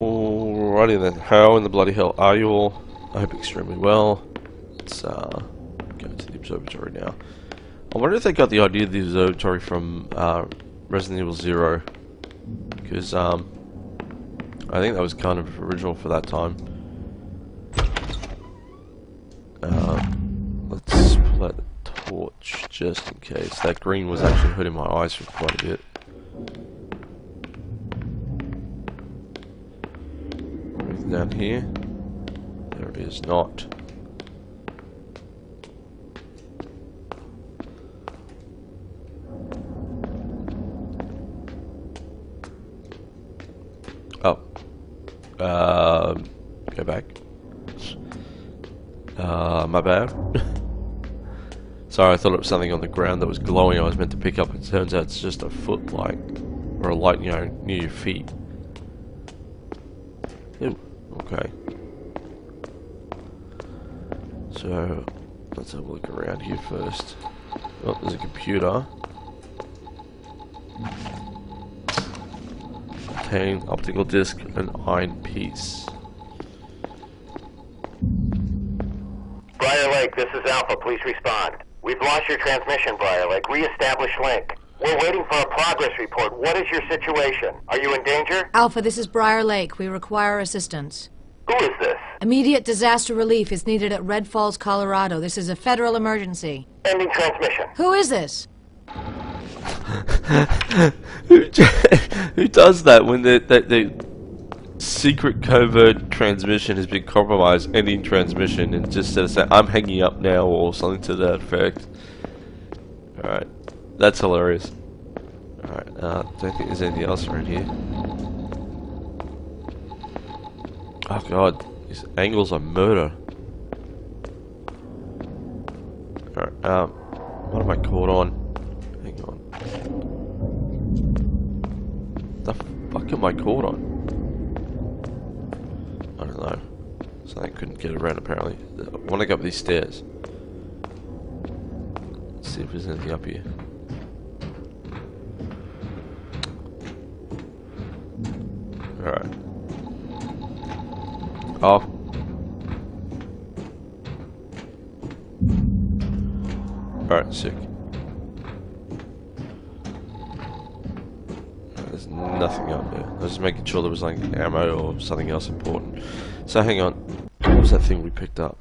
Alrighty then, how in the bloody hell are you all? I hope extremely well. Let's uh, go to the observatory now. I wonder if they got the idea of the observatory from uh, Resident Evil Zero, because um, I think that was kind of original for that time. Uh, let's pull out the torch just in case. That green was actually hurting my eyes for quite a bit. Anything down here? There is not. Oh. Uh, go back. Uh, my bad. Sorry, I thought it was something on the ground that was glowing I was meant to pick up. It turns out it's just a footlight. Or a light, you know, near your feet. Ew, okay. So, uh, let's have a look around here first. Oh, there's a computer. Contain optical disc and iron piece. Briar Lake, this is Alpha. Please respond. We've lost your transmission, Briar Lake. Re-establish link. We're waiting for a progress report. What is your situation? Are you in danger? Alpha, this is Briar Lake. We require assistance. Who is this? Immediate disaster relief is needed at Red Falls, Colorado. This is a federal emergency. Ending transmission. Who is this? who, who does that when the, the, the secret covert transmission has been compromised, ending transmission, and just says that I'm hanging up now or something to that effect? Alright, that's hilarious. Alright, uh, don't think there's anything else around here. Oh god, these angles are murder. Alright, um, what am I caught on? Hang on. The fuck am I caught on? I don't know. Something I couldn't get around apparently. I want to go up these stairs. Let's see if there's anything up here. Alright. Oh. Alright, sick. There's nothing up there. I was just making sure there was like ammo or something else important. So hang on. What was that thing we picked up?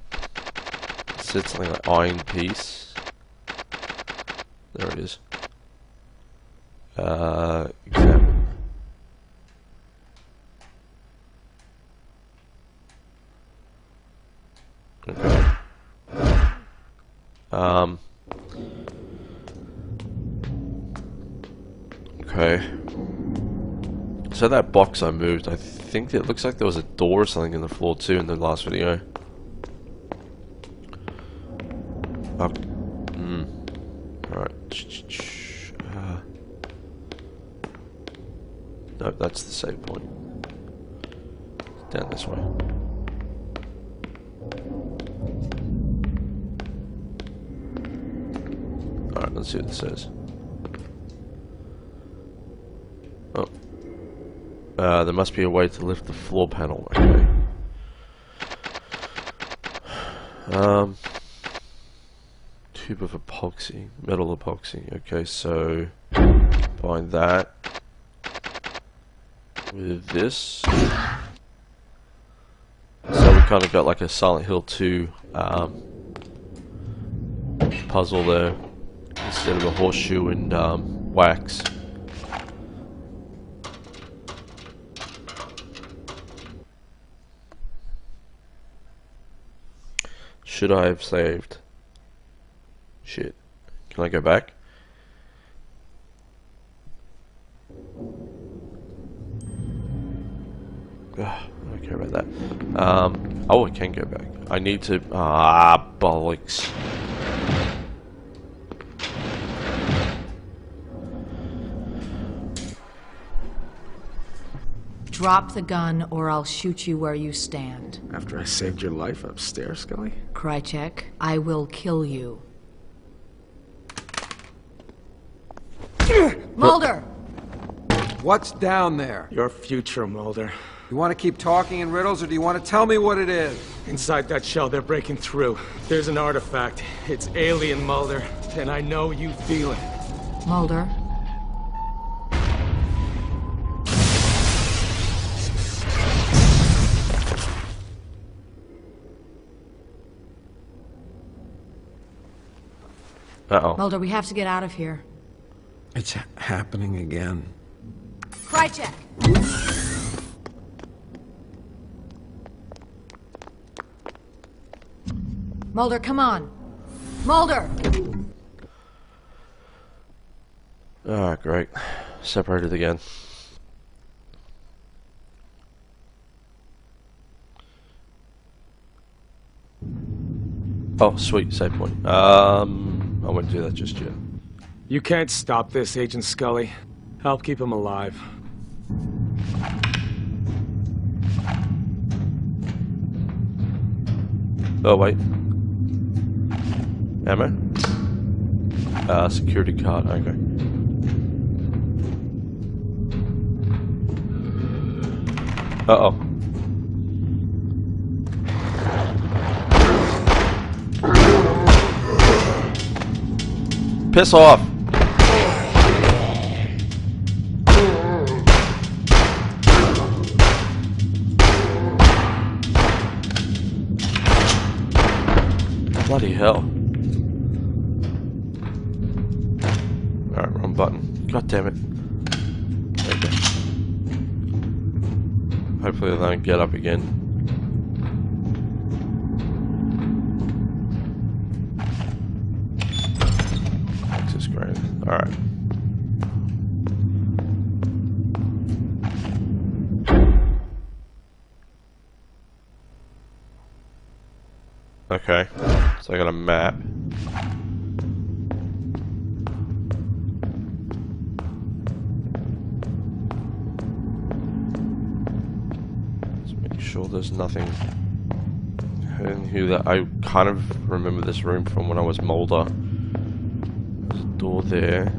It said something like iron piece. There it is. Uh, examine. Okay. Um. Okay. So that box I moved, I think it looks like there was a door or something in the floor too in the last video. Up. Hmm. Alright. Uh, that's the save point. Down this way. Alright, let's see what this says. Uh, there must be a way to lift the floor panel. Okay. Um. Tube of epoxy. Metal epoxy. Okay, so. Bind that. With this. So we kind of got like a Silent Hill 2 um, puzzle there instead of a horseshoe and um, wax. Should I have saved? Shit. Can I go back? Ugh, I don't care about that. Um, oh, I can go back. I need to... Ah, bollocks. Drop the gun or I'll shoot you where you stand. After I saved your life upstairs, Scully? Krychek, I will kill you. Mulder! What's down there? Your future, Mulder. You want to keep talking in riddles, or do you want to tell me what it is? Inside that shell, they're breaking through. There's an artifact. It's alien, Mulder. And I know you feel it. Mulder. Uh-oh. Mulder, we have to get out of here. It's ha- happening again. Krychek! Mulder, come on. Mulder! Ah, great. Separated again. Oh, sweet, save point. Um, I wouldn't do that just yet. You can't stop this, Agent Scully. Help keep him alive. Oh, wait. Ammo? Uh, security card, okay. Uh-oh. Piss off! Bloody hell. Alright, wrong button. God damn it. Hopefully they don't get up again. Screen. Alright. Okay. So I got a map. Let's make sure there's nothing in here that I kind of remember this room from when I was Mulder. Door there.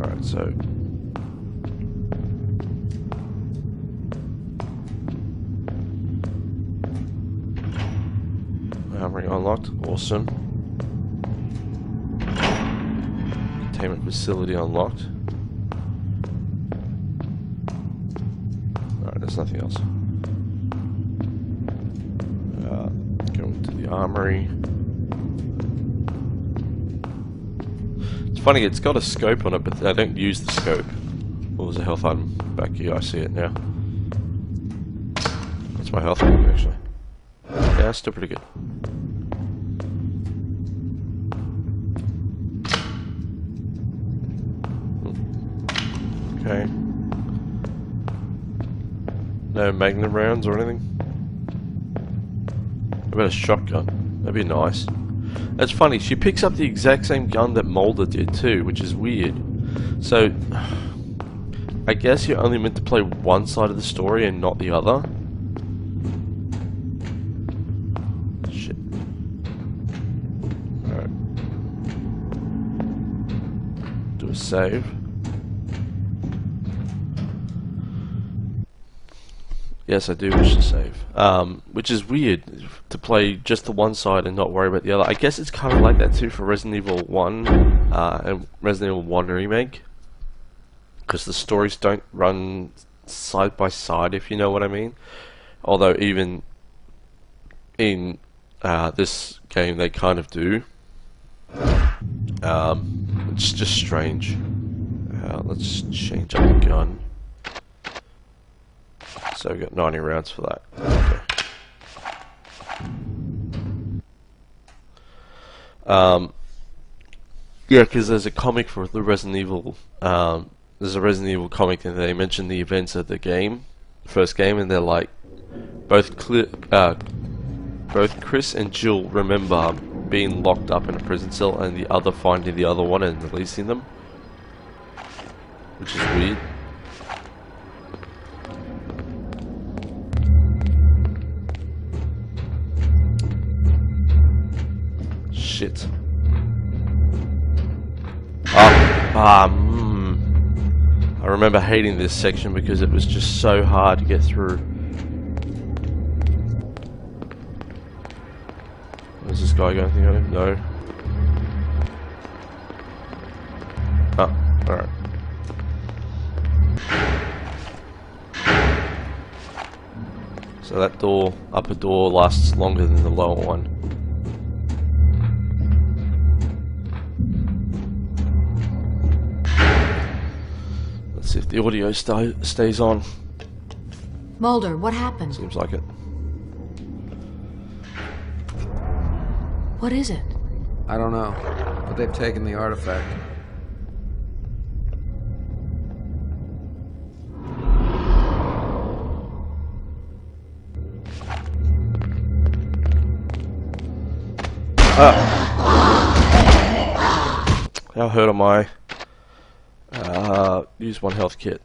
Alright, so Armory unlocked. Awesome. Containment facility unlocked. Alright, there's nothing else. Uh, going to the armory. Funny, it's got a scope on it, but I don't use the scope. What was the health item? Back here, I see it now. That's my health item, actually. Yeah, it's still pretty good. Okay. No magnum rounds or anything? How about a shotgun? That'd be nice. That's funny, she picks up the exact same gun that Mulder did too, which is weird. So, I guess you're only meant to play one side of the story and not the other. Shit. Alright. Do a save. Yes, I do wish to save. Um, which is weird to play just the one side and not worry about the other. I guess it's kind of like that too for Resident Evil 1 uh, and Resident Evil 1 Remake. Because the stories don't run side by side, if you know what I mean. Although, even in uh, this game, they kind of do. Um, it's just strange. Uh, let's change up the gun. So we got 90 rounds for that. Okay. Um, yeah, because there's a comic for the Resident Evil. Um, there's a Resident Evil comic, and they mention the events of the game, first game, and they're like, both uh, both Chris and Jill remember being locked up in a prison cell, and the other finding the other one and releasing them, which is weird. Shit. Ah, ah, mm. I remember hating this section because it was just so hard to get through. Is this guy going through him? No. Oh, alright. So that door, upper door, lasts longer than the lower one. Let's see if the audio sta stays on. Mulder, what happened? Seems like it. What is it? I don't know, but they've taken the artifact. Ah. How hurt am I? Use one health kit.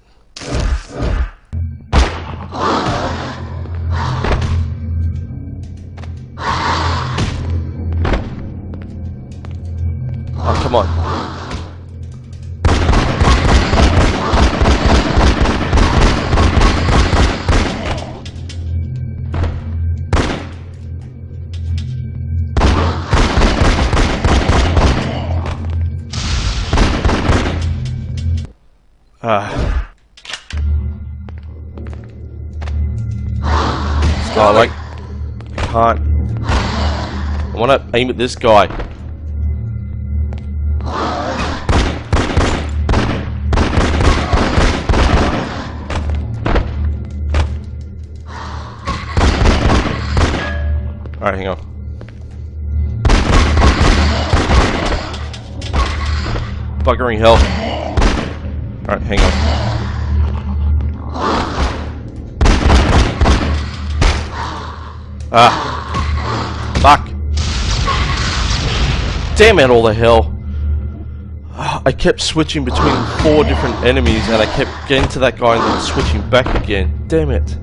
Oh, like, I can't. I want to aim at this guy. Alright, hang on. Buggering hell. Alright, hang on. Ah. Fuck. Damn it, all the hell. I kept switching between four different enemies and I kept getting to that guy and then switching back again. Damn it.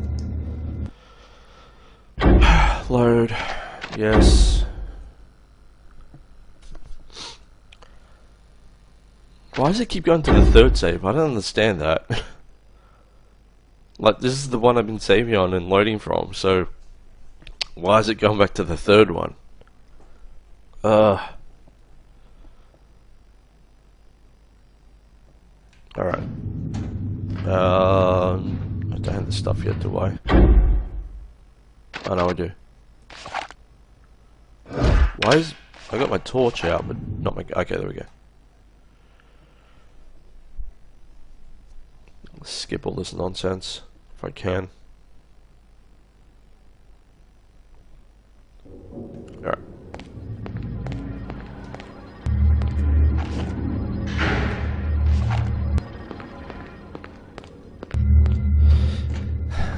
Load. Yes. Why does it keep going to the third save? I don't understand that. like, this is the one I've been saving on and loading from, so... Why is it going back to the third one? Uh... Alright. Um... I don't have the stuff yet, do I? Oh no, I do. Why is... I got my torch out, but not my... Okay, there we go. skip all this nonsense if I can.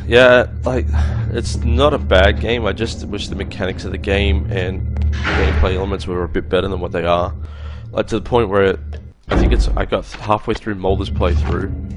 Yeah, like, it's not a bad game, I just wish the mechanics of the game and gameplay elements were a bit better than what they are. Like, to the point where it, I think it's, I got halfway through Mulder's playthrough,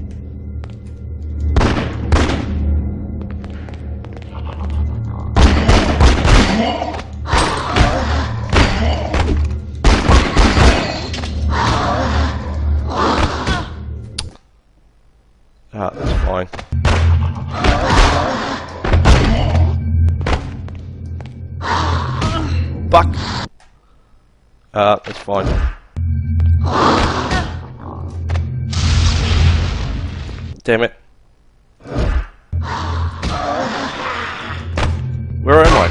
Fuck! Uh, that's fine. Damn it. Where am I?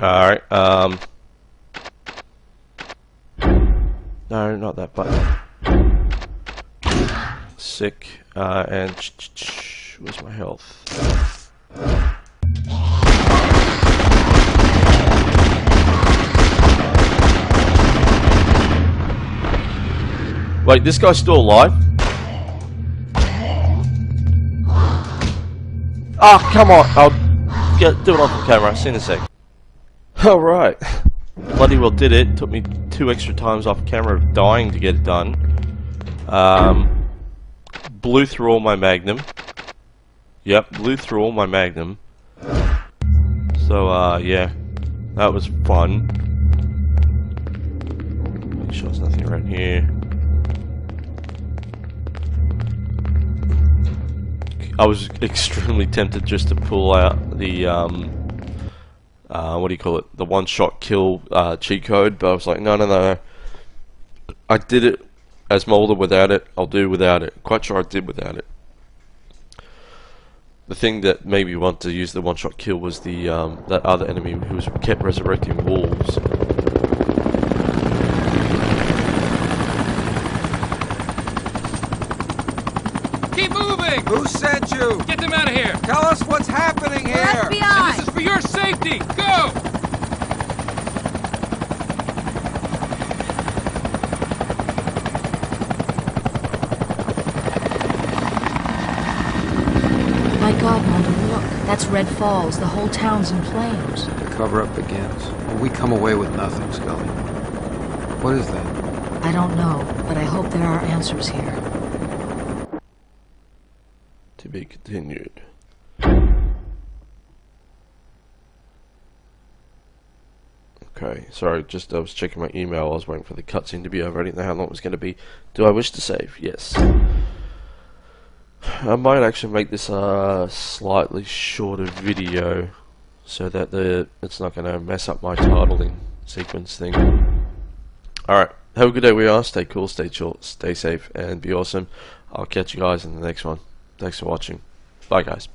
Alright, um... No, not that button. Sick, uh, and... Where's my health? Wait, this guy's still alive? Ah, come on! I'll get, do it off the camera. See in a sec. Alright. Bloody well did it. Took me two extra times off camera of dying to get it done. Um, blew through all my magnum. Yep, blew through all my magnum. So, uh, yeah, that was fun. Make sure there's nothing around here. I was extremely tempted just to pull out the, um, uh, what do you call it? The one-shot kill uh, cheat code, but I was like, no, no, no. I did it as Mulder without it. I'll do without it. Quite sure I did without it. The thing that made me want to use the one-shot kill was the um, that other enemy who was kept resurrecting wolves. Keep moving! Who sent you? Get them out of here! Tell us what's happening We're here! And FBI! this is for your safety! Go! My God, Mulder, look. That's Red Falls. The whole town's in flames. The cover-up begins. And we come away with nothing, Scully. What is that? I don't know, but I hope there are answers here. To be continued. Okay, sorry, just I was checking my email. I was waiting for the cutscene to be over. I didn't know how long it was going to be. Do I wish to save? Yes. I might actually make this a slightly shorter video so that the it's not going to mess up my titling sequence thing. Alright, have a good day we are. Stay cool, stay chill, stay safe, and be awesome. I'll catch you guys in the next one. Thanks for watching. Bye guys.